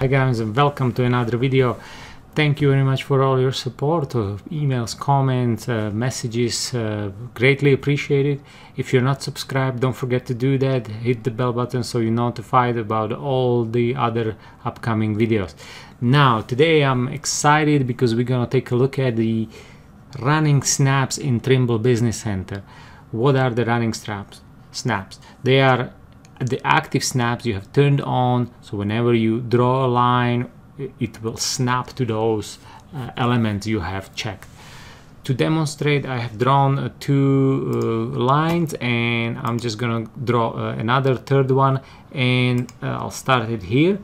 Hi guys and welcome to another video. Thank you very much for all your support, uh, emails, comments, uh, messages, uh, greatly appreciated. If you're not subscribed, don't forget to do that. Hit the bell button so you're notified about all the other upcoming videos. Now, today I'm excited because we're gonna take a look at the running snaps in Trimble Business Center. What are the running snaps? Snaps. They are the active snaps you have turned on so whenever you draw a line it will snap to those uh, elements you have checked. To demonstrate I have drawn uh, two uh, lines and I'm just gonna draw uh, another third one and uh, I'll start it here.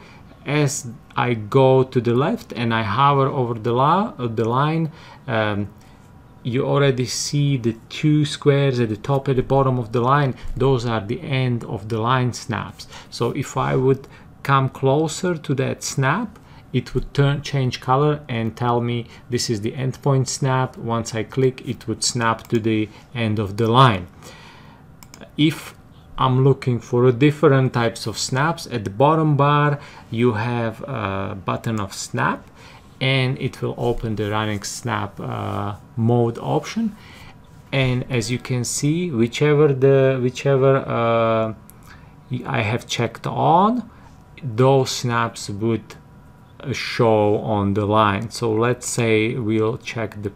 As I go to the left and I hover over the, uh, the line um, you already see the two squares at the top and the bottom of the line. Those are the end of the line snaps. So if I would come closer to that snap it would turn change color and tell me this is the endpoint snap. Once I click it would snap to the end of the line. If I'm looking for different types of snaps at the bottom bar you have a button of snap and it will open the running snap uh, mode option. And as you can see whichever the whichever uh, I have checked on those snaps would show on the line. So let's say we'll check the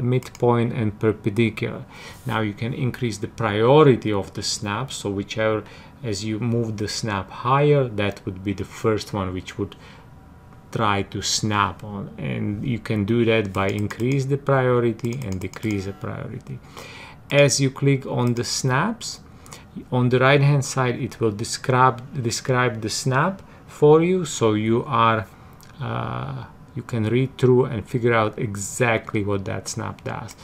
midpoint and perpendicular. Now you can increase the priority of the snap. So whichever as you move the snap higher that would be the first one which would try to snap on and you can do that by increase the priority and decrease the priority. As you click on the snaps on the right hand side it will describe describe the snap for you so you are uh, you can read through and figure out exactly what that snap does.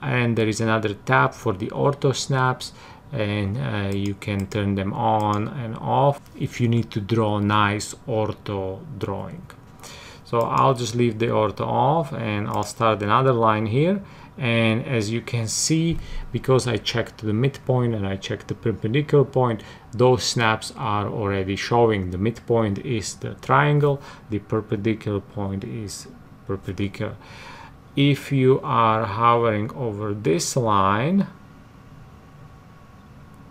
And there is another tab for the ortho snaps and uh, you can turn them on and off if you need to draw nice ortho drawing so I'll just leave the ortho off and I'll start another line here. And as you can see because I checked the midpoint and I checked the perpendicular point those snaps are already showing. The midpoint is the triangle the perpendicular point is perpendicular. If you are hovering over this line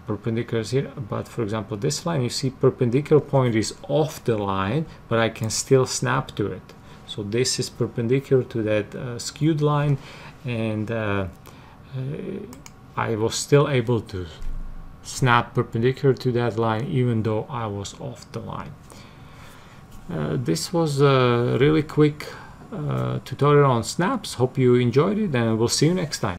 perpendicular here but for example this line you see perpendicular point is off the line but I can still snap to it. So this is perpendicular to that uh, skewed line and uh, uh, I was still able to snap perpendicular to that line even though I was off the line. Uh, this was a really quick uh, tutorial on snaps. Hope you enjoyed it and we'll see you next time